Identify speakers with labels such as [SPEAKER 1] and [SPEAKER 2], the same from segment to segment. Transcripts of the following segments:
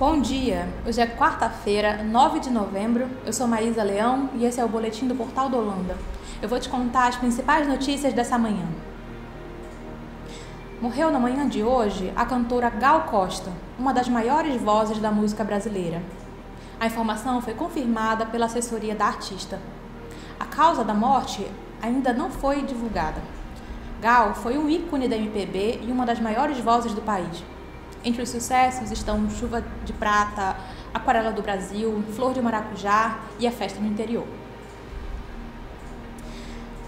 [SPEAKER 1] Bom dia, hoje é quarta-feira, 9 de novembro. Eu sou Maísa Leão e esse é o boletim do Portal do Holanda. Eu vou te contar as principais notícias dessa manhã. Morreu na manhã de hoje a cantora Gal Costa, uma das maiores vozes da música brasileira. A informação foi confirmada pela assessoria da artista. A causa da morte ainda não foi divulgada. Gal foi um ícone da MPB e uma das maiores vozes do país. Entre os sucessos estão Chuva de Prata, Aquarela do Brasil, Flor de Maracujá e A Festa no Interior.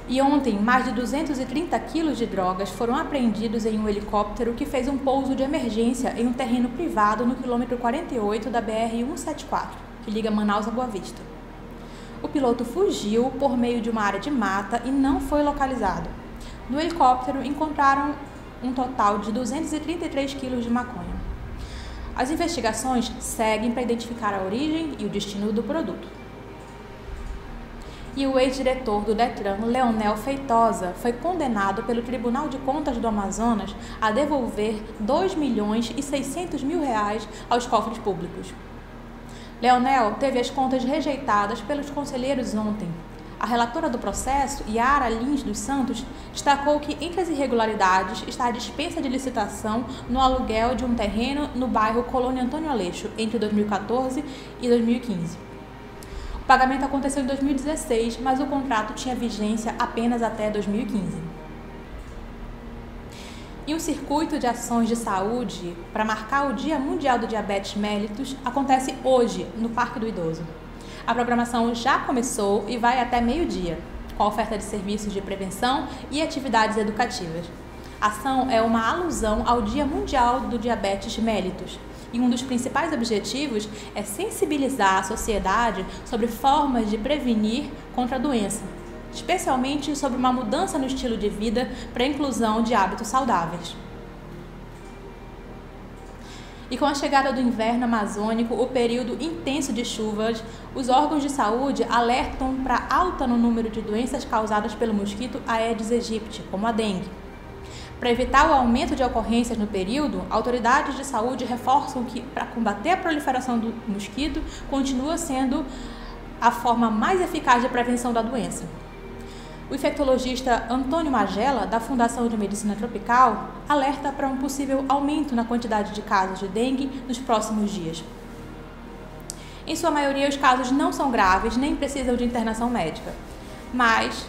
[SPEAKER 1] E ontem, mais de 230 quilos de drogas foram apreendidos em um helicóptero que fez um pouso de emergência em um terreno privado no quilômetro 48 da BR-174, que liga Manaus a Boa Vista. O piloto fugiu por meio de uma área de mata e não foi localizado. No helicóptero encontraram um total de 233 quilos de maconha. As investigações seguem para identificar a origem e o destino do produto. E o ex-diretor do Detran, Leonel Feitosa, foi condenado pelo Tribunal de Contas do Amazonas a devolver 2 milhões e 600 mil reais aos cofres públicos. Leonel teve as contas rejeitadas pelos conselheiros ontem, a relatora do processo, Yara Lins dos Santos, destacou que entre as irregularidades está a dispensa de licitação no aluguel de um terreno no bairro Colônia Antônio Aleixo entre 2014 e 2015. O pagamento aconteceu em 2016, mas o contrato tinha vigência apenas até 2015. E um circuito de ações de saúde para marcar o Dia Mundial do Diabetes Mellitus acontece hoje no Parque do Idoso. A programação já começou e vai até meio-dia, com a oferta de serviços de prevenção e atividades educativas. A ação é uma alusão ao Dia Mundial do Diabetes Mellitus, e um dos principais objetivos é sensibilizar a sociedade sobre formas de prevenir contra a doença, especialmente sobre uma mudança no estilo de vida para a inclusão de hábitos saudáveis. E com a chegada do inverno amazônico, o período intenso de chuvas, os órgãos de saúde alertam para alta no número de doenças causadas pelo mosquito Aedes aegypti, como a dengue. Para evitar o aumento de ocorrências no período, autoridades de saúde reforçam que, para combater a proliferação do mosquito, continua sendo a forma mais eficaz de prevenção da doença. O infectologista Antônio Magela, da Fundação de Medicina Tropical, alerta para um possível aumento na quantidade de casos de dengue nos próximos dias. Em sua maioria, os casos não são graves nem precisam de internação médica, mas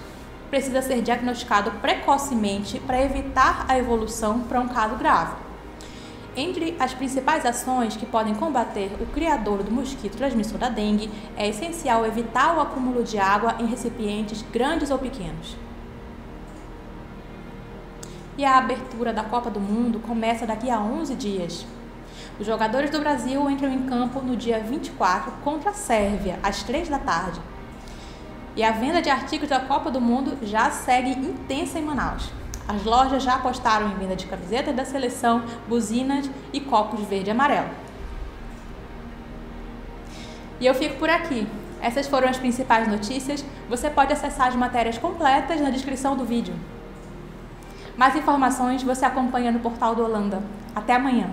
[SPEAKER 1] precisa ser diagnosticado precocemente para evitar a evolução para um caso grave. Entre as principais ações que podem combater o criador do mosquito transmissor da dengue, é essencial evitar o acúmulo de água em recipientes grandes ou pequenos. E a abertura da Copa do Mundo começa daqui a 11 dias. Os jogadores do Brasil entram em campo no dia 24 contra a Sérvia, às 3 da tarde. E a venda de artigos da Copa do Mundo já segue intensa em Manaus. As lojas já apostaram em venda de camisetas da seleção, buzinas e copos verde e amarelo. E eu fico por aqui. Essas foram as principais notícias. Você pode acessar as matérias completas na descrição do vídeo. Mais informações você acompanha no portal do Holanda. Até amanhã!